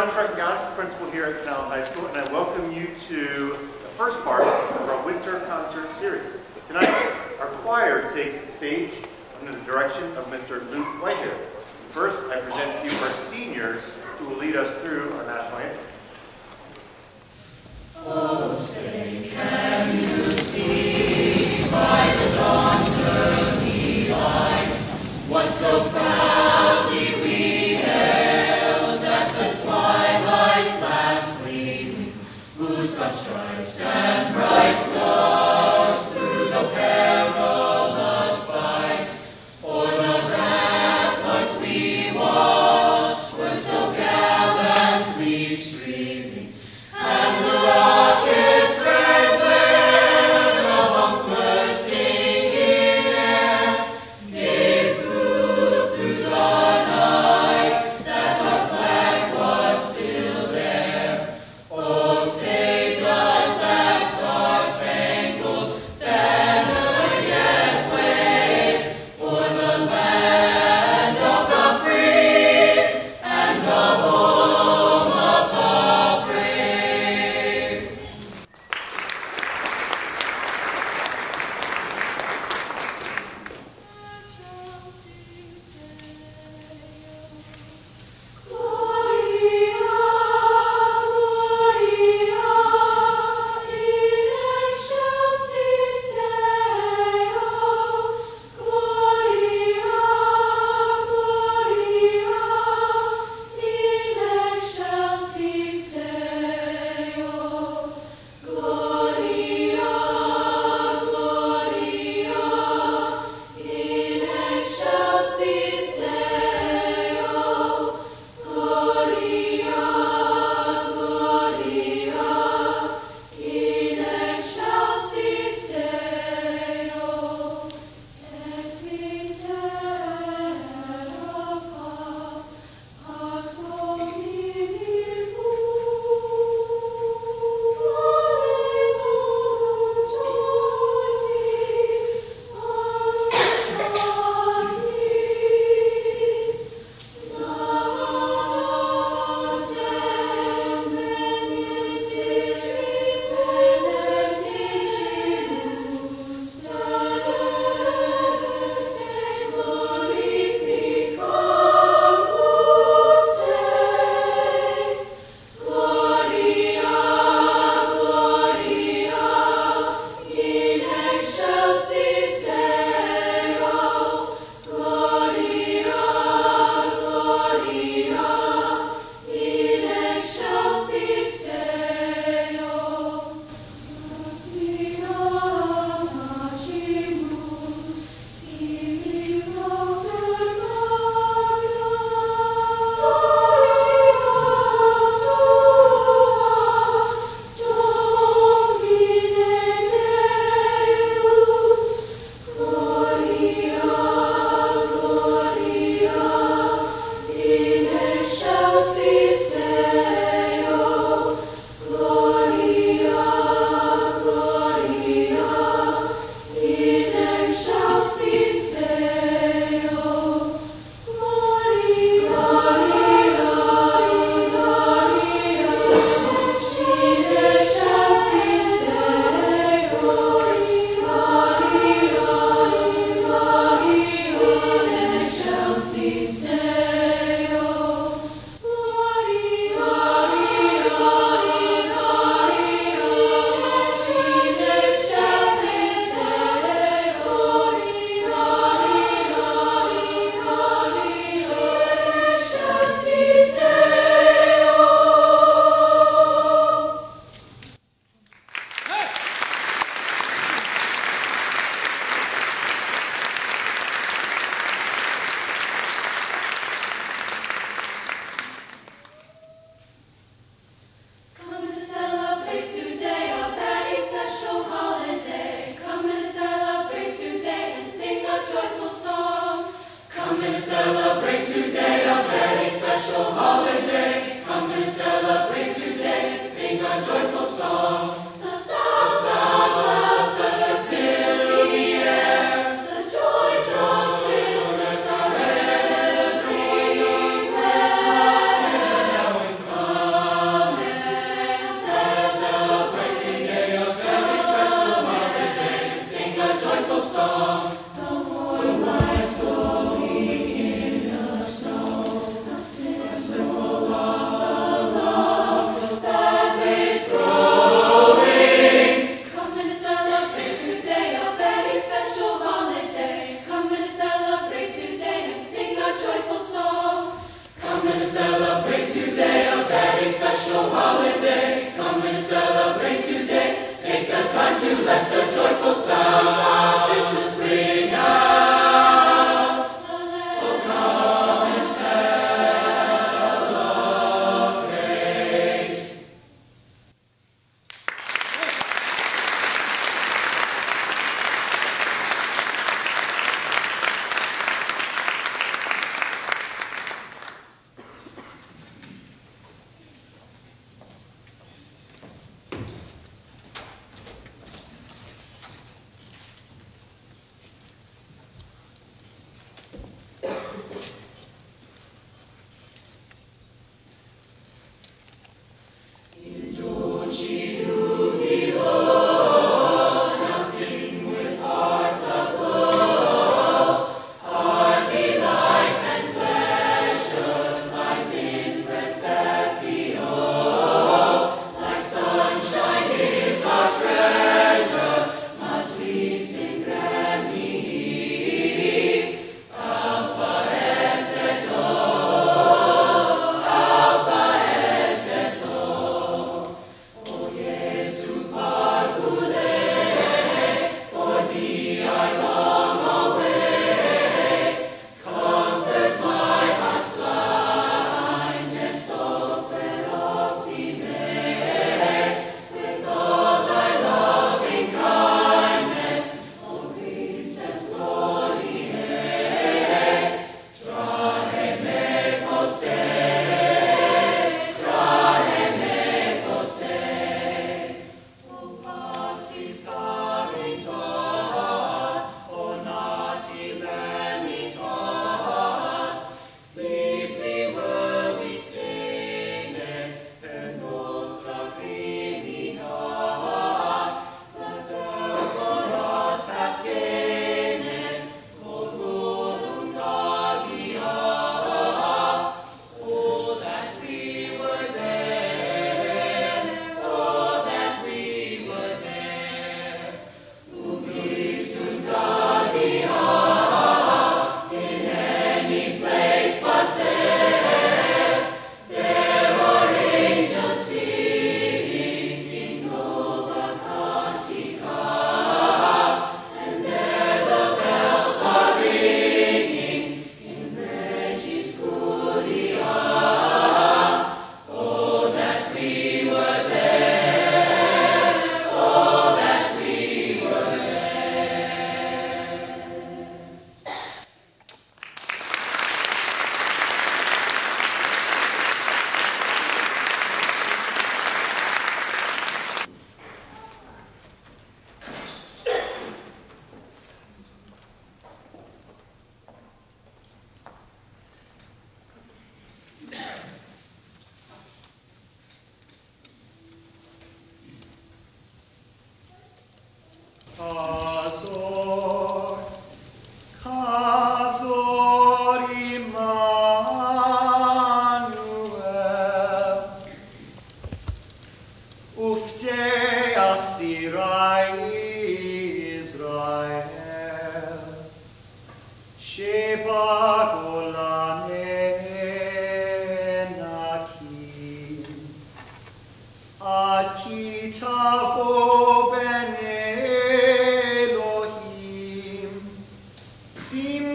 John Truckianis, principal here at Kent Island High School, and I welcome you to the first part of our winter concert series. Tonight, our choir takes the stage under the direction of Mr. Luke Whitehair. First, I present to you our seniors who will lead us through our national anthem. Oh, say, can you see by the dawn's early light what so proudly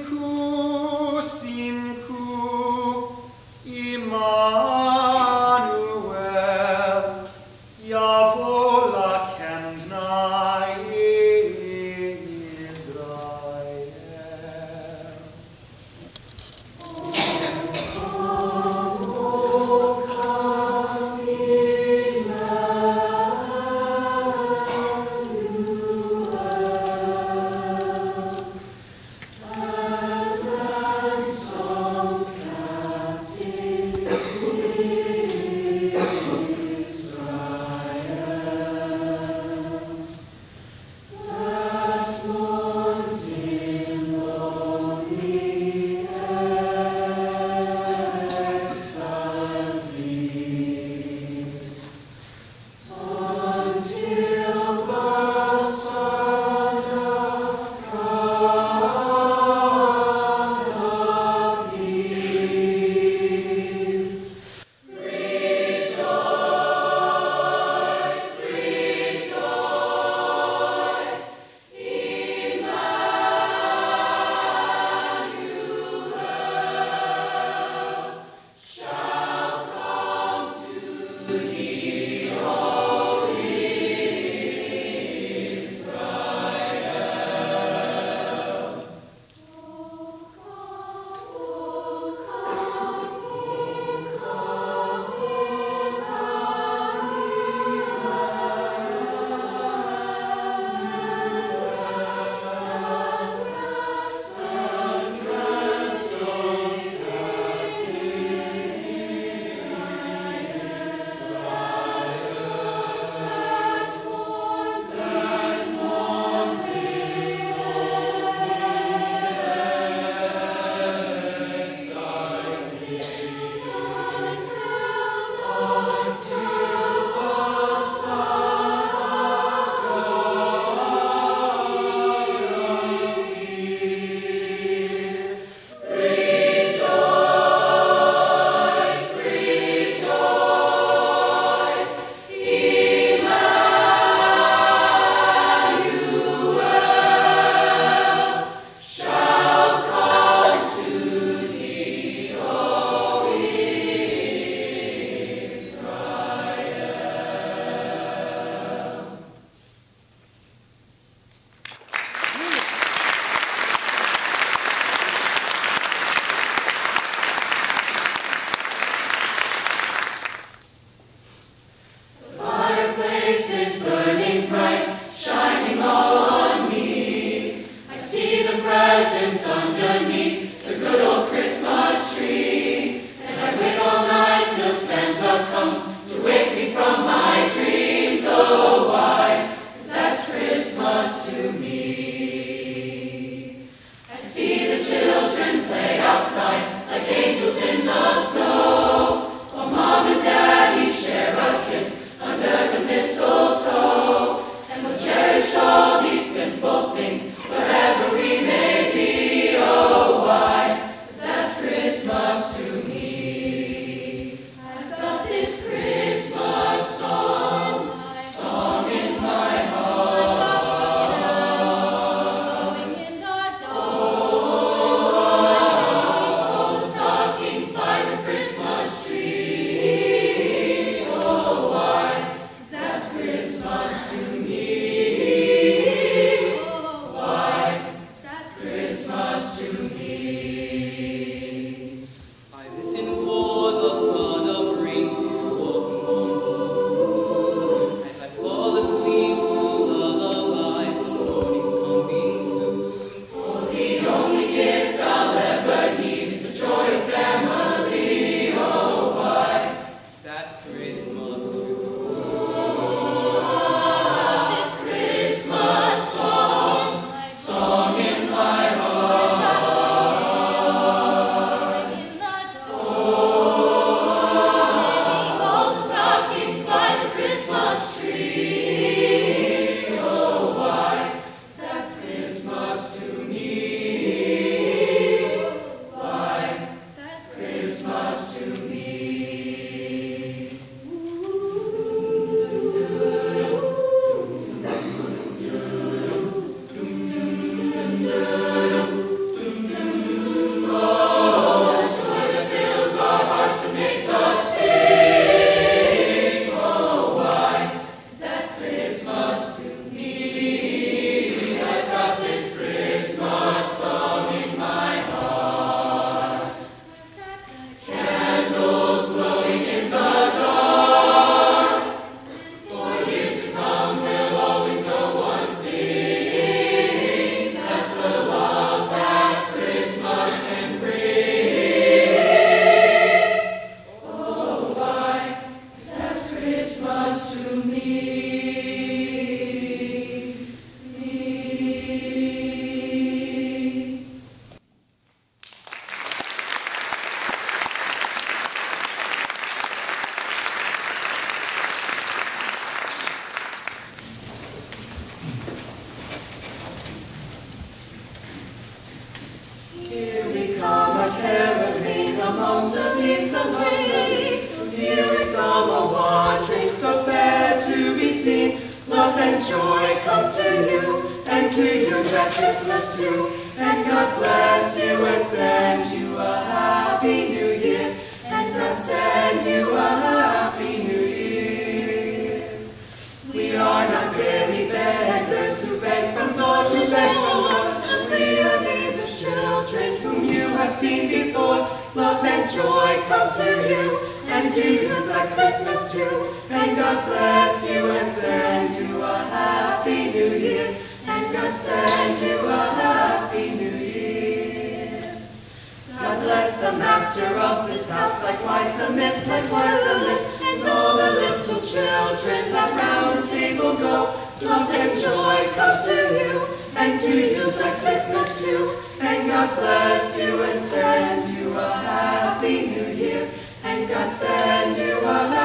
Yavola and joy come to you, and to you that Christmas too. And God bless you and send you a happy new year, and God send you a happy new year. We are not daily beggars who beg from door to beg door, and we are neither children whom you have seen before. Love and joy come to you and you, Black Christmas too. And God bless you and send you a happy new year. And God send you a happy new year. God bless the master of this house, likewise the mistress, likewise the miss, and all the little children that round the table go. Love and joy come to you, and to you Black Christmas too. And God bless you and send you a send you a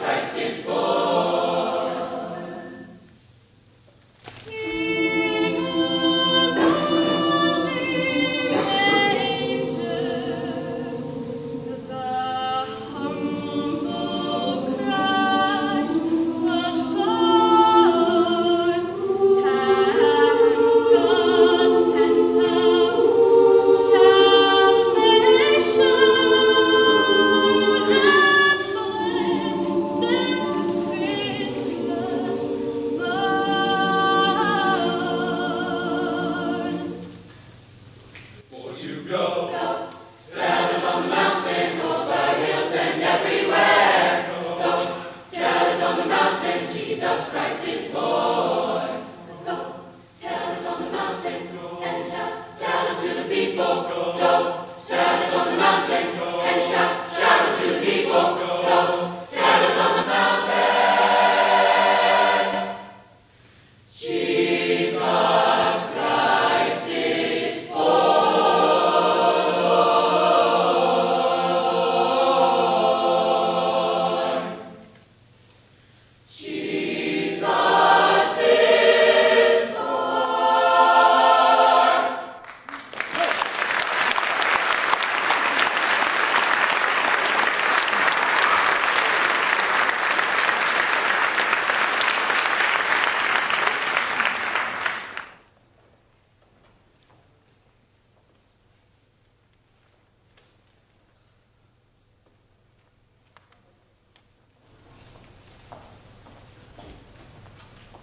Christ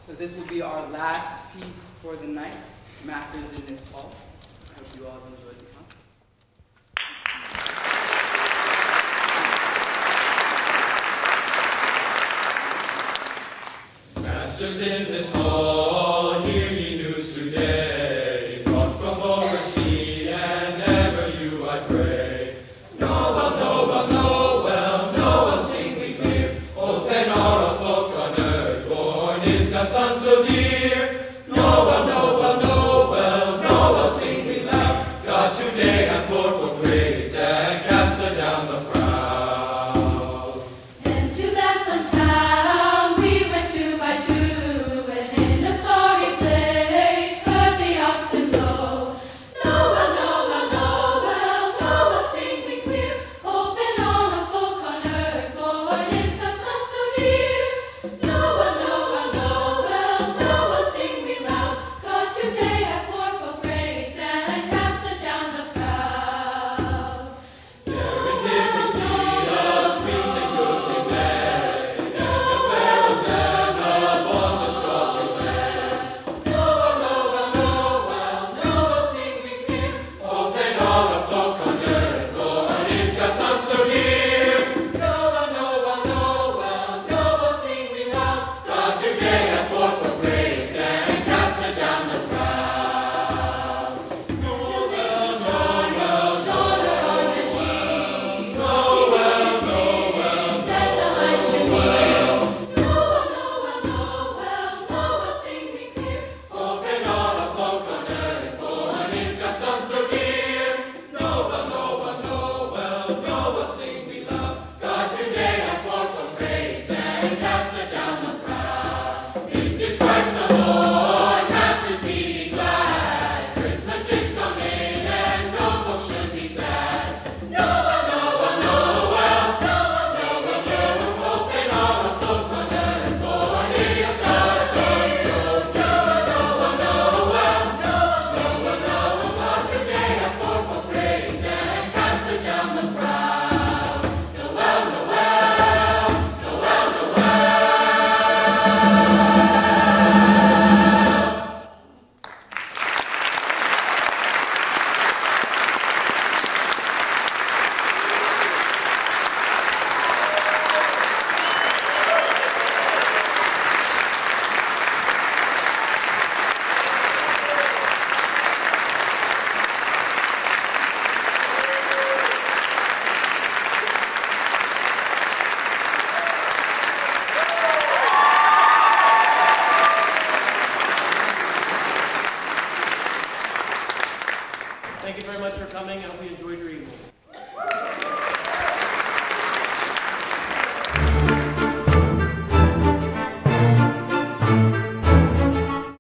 So this will be our last piece for the night, Masters in This hall. I hope you all enjoy.